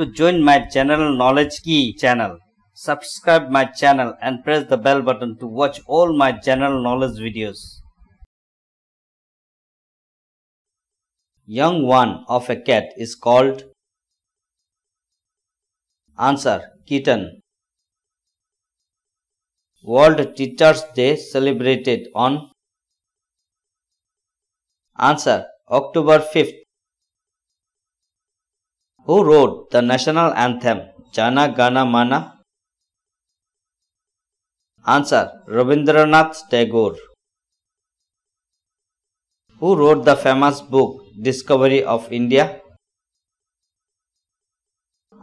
to join my general knowledge key channel. Subscribe my channel and press the bell button to watch all my general knowledge videos. Young one of a cat is called Answer Kitten World Teachers Day celebrated on Answer October 5th Who wrote the national anthem Jana Gana Mana? Answer Rabindranath Tagore. Who wrote the famous book Discovery of India?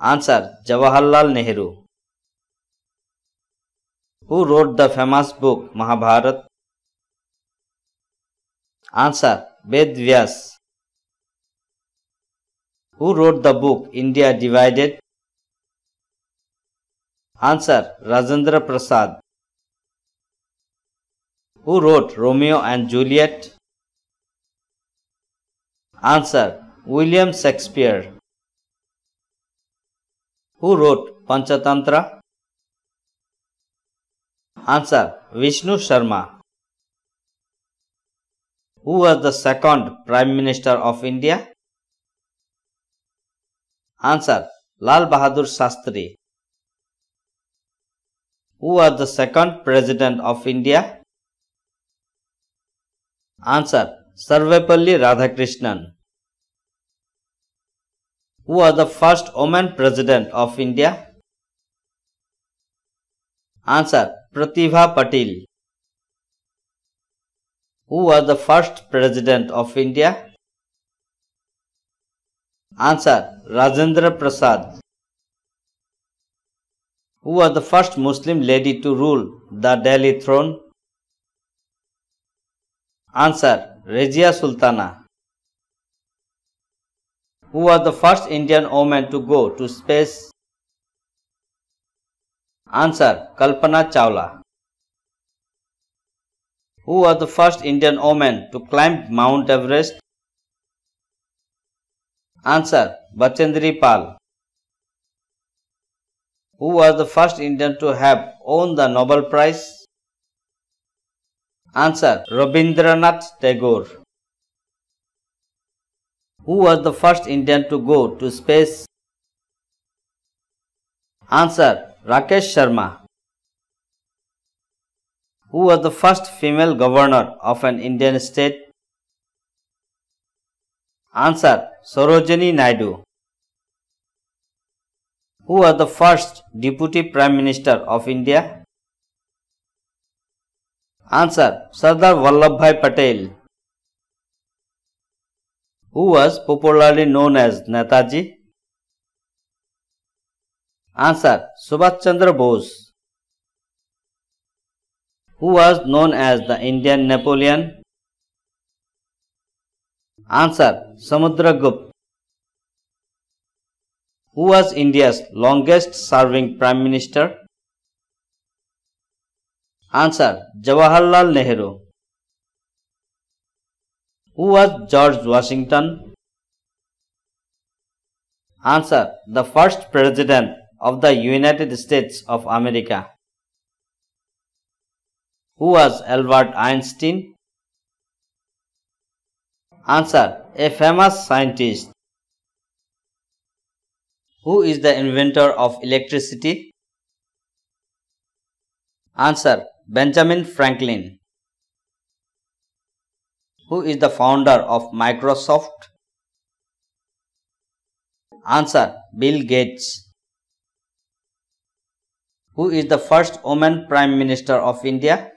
Answer Jawaharlal Nehru. Who wrote the famous book Mahabharata? Answer Ved Vyas. Who wrote the book India Divided? Answer Rajendra Prasad. Who wrote Romeo and Juliet? Answer William Shakespeare. Who wrote Panchatantra? Answer Vishnu Sharma. Who was the second Prime Minister of India? Answer Lal Bahadur Shastri. Who was the second president of India? Answer Sarvepalli Radhakrishnan. Who was the first woman president of India? Answer Pratibha Patil. Who was the first president of India? Answer Rajendra Prasad, who was the first Muslim lady to rule the Delhi throne. Answer Regia Sultana, who was the first Indian woman to go to space. Answer Kalpana Chawla, who was the first Indian woman to climb Mount Everest. Answer Bachendri Pal. Who was the first Indian to have won the Nobel Prize? Answer Rabindranath Tagore. Who was the first Indian to go to space? Answer Rakesh Sharma. Who was the first female governor of an Indian state? Answer Sarojini Naidu. Who was the first Deputy Prime Minister of India? Answer Sardar Vallabhai Patel. Who was popularly known as Netaji? Answer Subhash Chandra Bose. Who was known as the Indian Napoleon? Answer Samudragupta. Who was India's longest serving Prime Minister? Answer Jawaharlal Nehru. Who was George Washington? Answer The first President of the United States of America. Who was Albert Einstein? Answer. A famous scientist. Who is the inventor of electricity? Answer. Benjamin Franklin. Who is the founder of Microsoft? Answer. Bill Gates. Who is the first woman Prime Minister of India?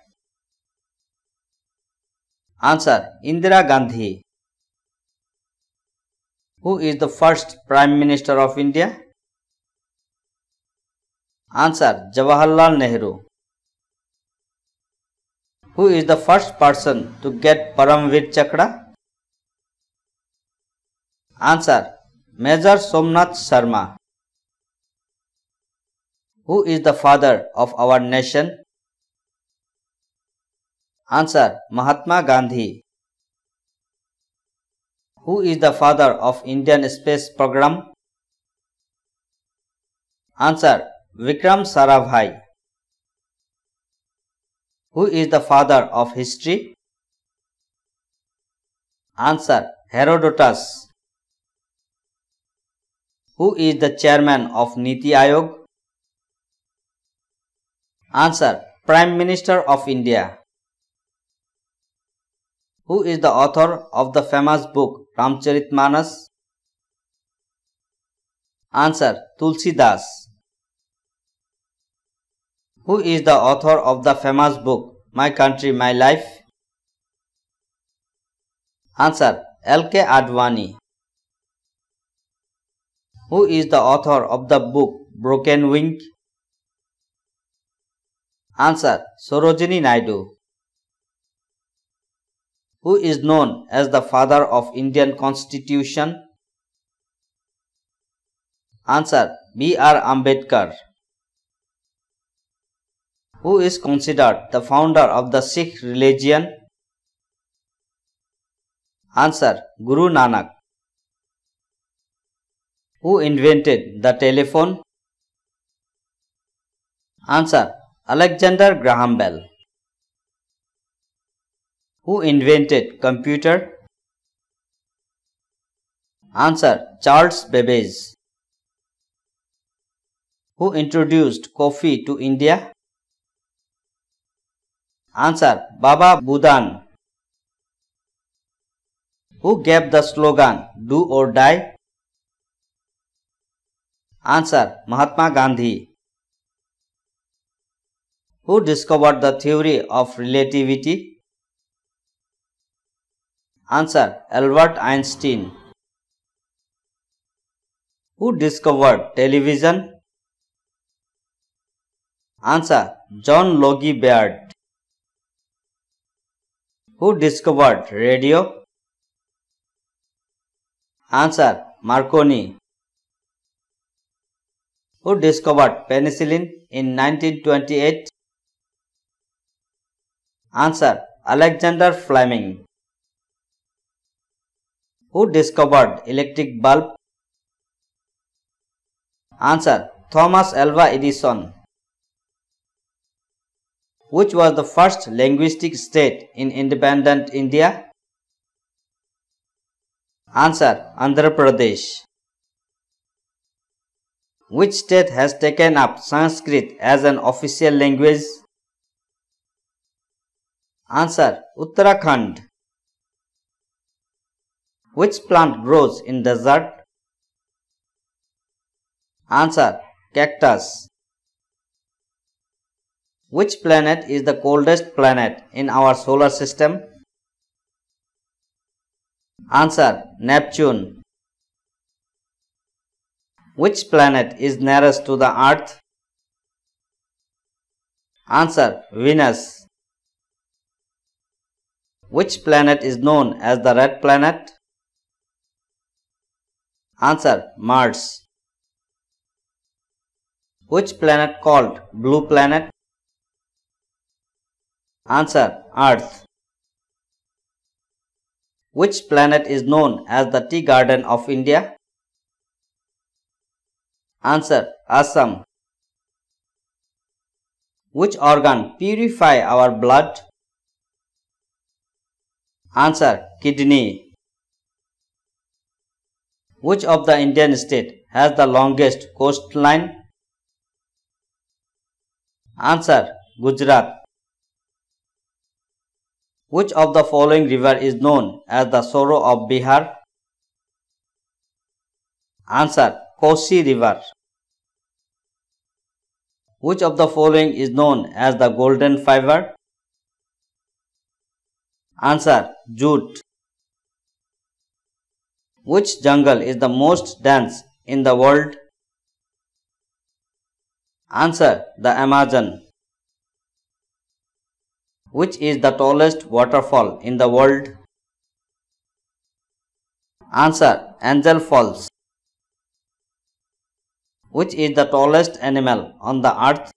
Answer. Indira Gandhi. who is the first prime minister of india answer jawaharlal nehru who is the first person to get paramvir chakra answer major somnath sharma who is the father of our nation answer mahatma gandhi Who is the father of Indian space program? Answer Vikram Sarabhai. Who is the father of history? Answer Herodotus. Who is the chairman of Niti Ayog? Answer Prime Minister of India. Who is the author of the famous book Ramcharitmanas? Answer, Tulsi Das. Who is the author of the famous book My Country, My Life? Answer, L.K. Advani. Who is the author of the book Broken Wing? Answer, Sarojini Naidu who is known as the father of Indian constitution? Answer B. R. Ambedkar who is considered the founder of the Sikh religion? Answer Guru Nanak. Who invented the telephone? Answer Alexander Graham Bell. Who invented computer? Answer Charles Babbage. Who introduced coffee to India? Answer Baba Budan. Who gave the slogan Do or Die? Answer Mahatma Gandhi. Who discovered the theory of relativity? Answer Albert Einstein. Who discovered television? Answer John Logie Baird. Who discovered radio? Answer Marconi. Who discovered penicillin in 1928? Answer Alexander Fleming who discovered electric bulb? Answer Thomas Alva Edison. Which was the first linguistic state in independent India? Answer Andhra Pradesh. Which state has taken up Sanskrit as an official language? Answer Uttarakhand. Which plant grows in desert? Answer. Cactus. Which planet is the coldest planet in our solar system? Answer. Neptune. Which planet is nearest to the earth? Answer. Venus. Which planet is known as the red planet? Answer Mars. Which planet called blue planet? Answer Earth. Which planet is known as the tea garden of India? Answer Assam. Which organ purify our blood? Answer Kidney. Which of the Indian state has the longest coastline? Answer Gujarat. Which of the following river is known as the sorrow of Bihar? Answer Kosi River. Which of the following is known as the golden fiber? Answer Jute. Which jungle is the most dense in the world? Answer. The Amazon. Which is the tallest waterfall in the world? Answer. Angel Falls. Which is the tallest animal on the earth?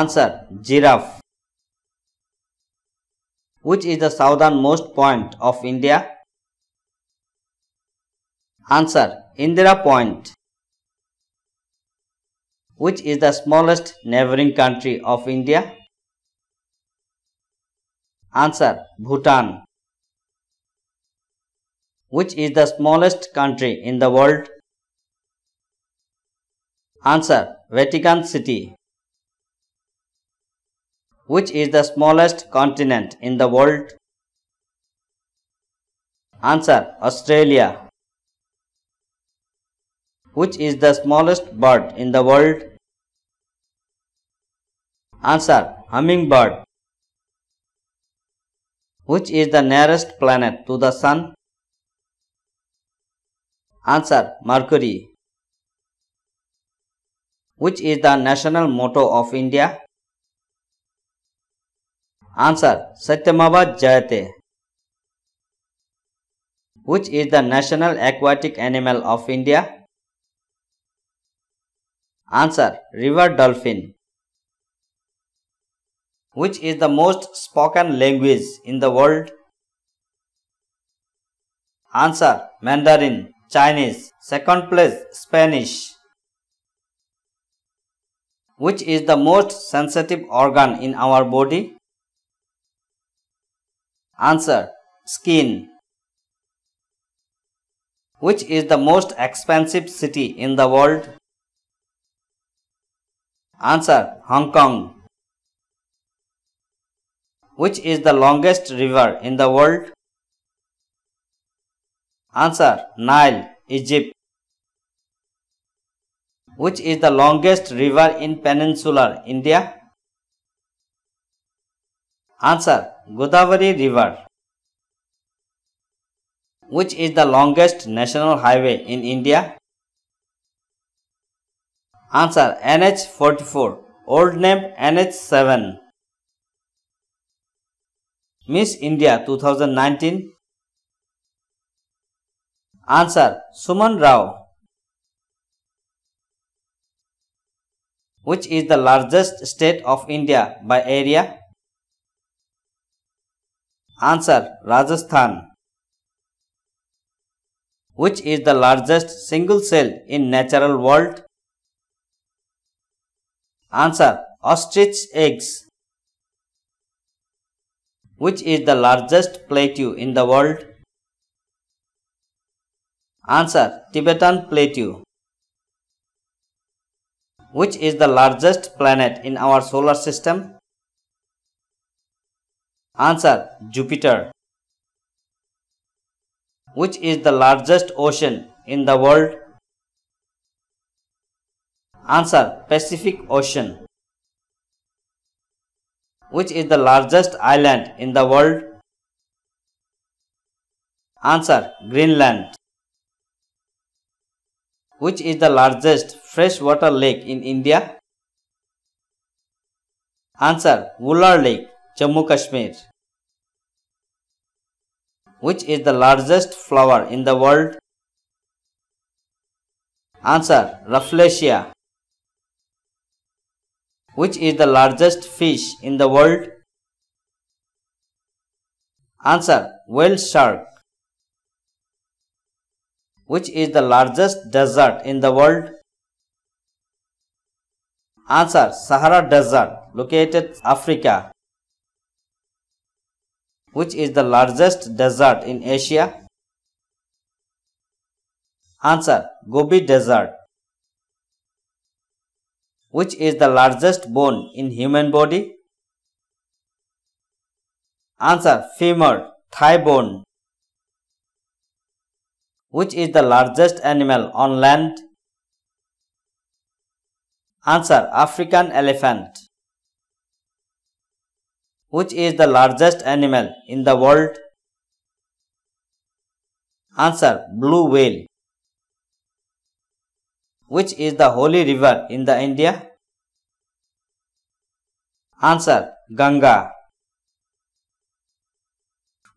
Answer. Giraffe. Which is the southernmost point of India? Answer Indira Point. Which is the smallest neighboring country of India? Answer Bhutan. Which is the smallest country in the world? Answer Vatican City. Which is the smallest continent in the world? Answer Australia. Which is the smallest bird in the world? Answer Hummingbird. Which is the nearest planet to the sun? Answer Mercury. Which is the national motto of India? Answer Satyamava Jayate. Which is the national aquatic animal of India? Answer River Dolphin. Which is the most spoken language in the world? Answer Mandarin, Chinese, second place Spanish. Which is the most sensitive organ in our body? Answer Skin. Which is the most expensive city in the world? Answer Hong Kong. Which is the longest river in the world? Answer Nile, Egypt. Which is the longest river in peninsular India? Answer Godavari River. Which is the longest national highway in India? Answer NH44. Old name NH7. Miss India 2019. Answer Suman Rao. Which is the largest state of India by area? Answer Rajasthan. Which is the largest single cell in natural world? Answer Ostrich eggs. Which is the largest plateau in the world? Answer Tibetan plateau. Which is the largest planet in our solar system? Answer Jupiter. Which is the largest ocean in the world? Answer Pacific Ocean. Which is the largest island in the world? Answer Greenland. Which is the largest freshwater lake in India? Answer Wular Lake, Jammu Kashmir. Which is the largest flower in the world? Answer Rafflesia. Which is the largest fish in the world? Answer. Whale shark. Which is the largest desert in the world? Answer. Sahara Desert located Africa. Which is the largest desert in Asia? Answer. Gobi Desert. Which is the largest bone in human body? Answer femur, thigh bone. Which is the largest animal on land? Answer African elephant. Which is the largest animal in the world? Answer blue whale. Which is the holy river in the India? Answer Ganga.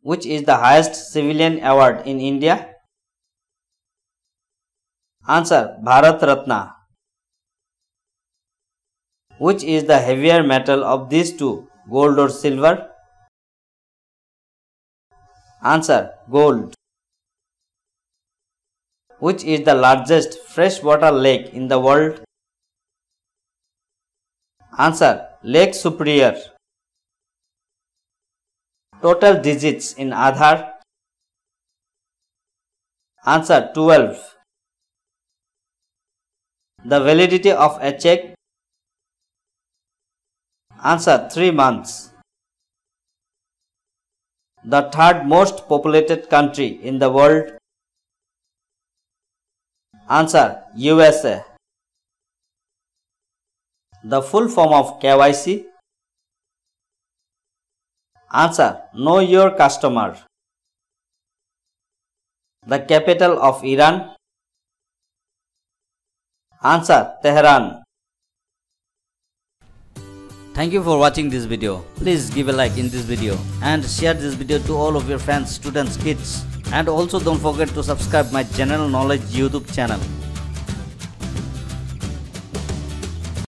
Which is the highest civilian award in India? Answer Bharat Ratna. Which is the heavier metal of these two, gold or silver? Answer Gold which is the largest freshwater lake in the world? Answer Lake Superior. Total digits in Aadhaar. Answer 12. The validity of a check. Answer 3 months. The third most populated country in the world. Answer USA. The full form of KYC. Answer Know Your Customer. The capital of Iran. Answer Tehran. Thank you for watching this video. Please give a like in this video and share this video to all of your friends, students, kids and also don't forget to subscribe my general knowledge youtube channel